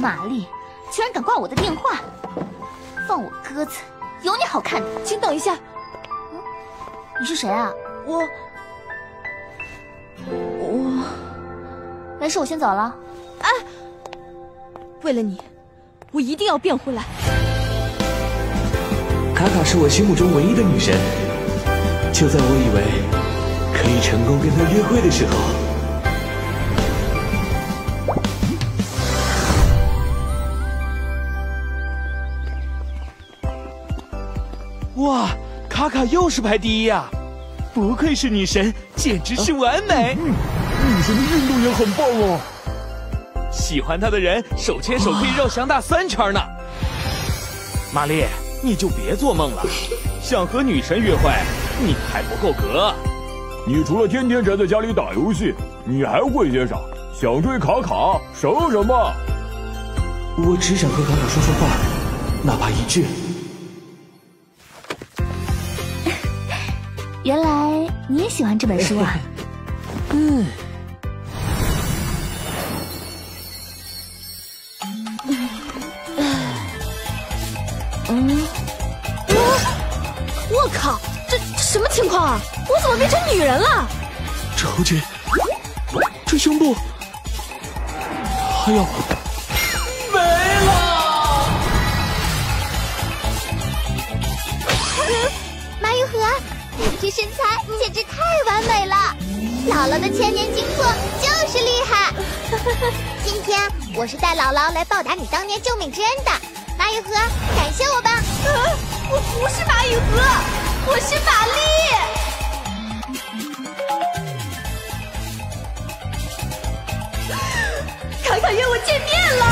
玛丽，居然敢挂我的电话，放我鸽子，有你好看的！请等一下，你是谁啊？我我没事，我先走了。哎，为了你，我一定要变回来。卡卡是我心目中唯一的女神，就在我以为可以成功跟她约会的时候。哇，卡卡又是排第一啊！不愧是女神，简直是完美。女神的运动也很棒哦。喜欢她的人手牵手可以绕翔大三圈呢。玛丽，你就别做梦了，想和女神约会，你还不够格。你除了天天宅在家里打游戏，你还会些啥？想追卡卡，省什么。我只想和卡卡说说话，哪怕一句。原来你也喜欢这本书啊！嗯。嗯。我靠！这什么情况啊？我怎么变成女人了？这喉结，这胸部，还有。你这身材简直太完美了，姥姥的千年精魄就是厉害。今天我是带姥姥来报答你当年救命之恩的，蚂蚁河，感谢我吧。我不是蚂蚁河，我是玛丽。卡卡约我见面了，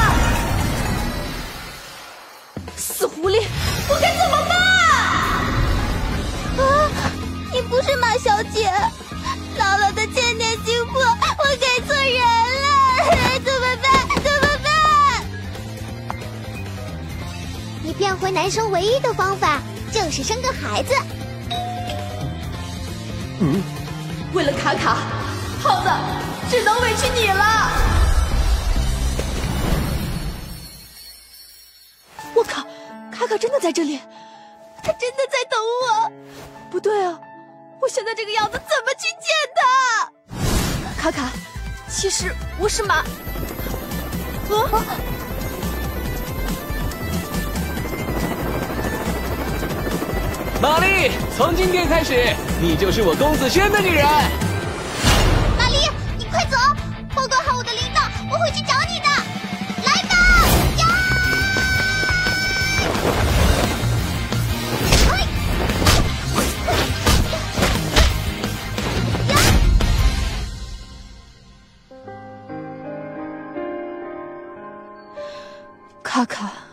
死狐狸，我跟你变回男生唯一的方法就是生个孩子。嗯，为了卡卡，耗子只能委屈你了。我靠，卡卡真的在这里，他真的在等我。不对啊。我现在这个样子怎么去见他？卡卡，其实我是马。啊！从今天开始，你就是我公子轩的女人。玛丽，你快走，报告好我的领导，我会去找你的。来吧！呀卡卡。